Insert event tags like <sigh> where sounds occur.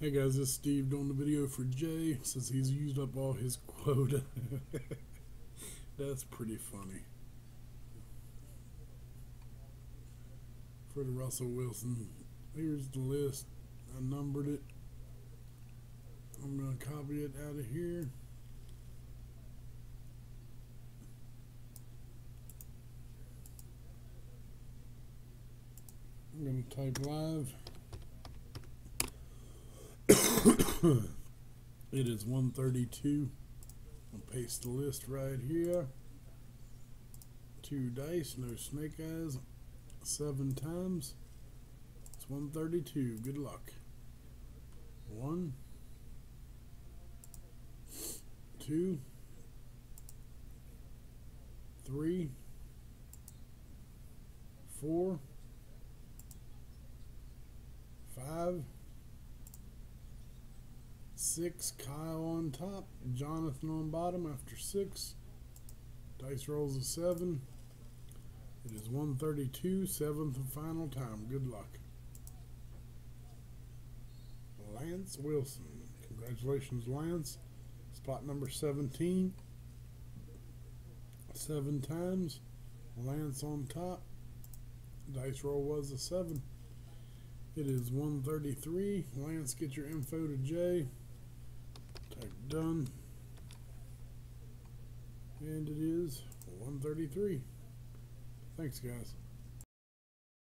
Hey guys, this is Steve doing the video for Jay since he's used up all his quota. <laughs> That's pretty funny. For the Russell Wilson, here's the list. I numbered it. I'm going to copy it out of here. I'm going to type live. <coughs> it is 132. I'll paste the list right here. Two dice, no snake eyes. Seven times. It's 132. Good luck. One, two, three, four, five, six. Kyle on top, Jonathan on bottom after six. Dice rolls a seven. It is 132, seventh and final time. Good luck. Lance Wilson. Congratulations, Lance. Spot number 17. Seven times. Lance on top. Dice roll was a seven. It is 133. Lance, get your info to Jay. Type done. And it is 133. Thanks, guys.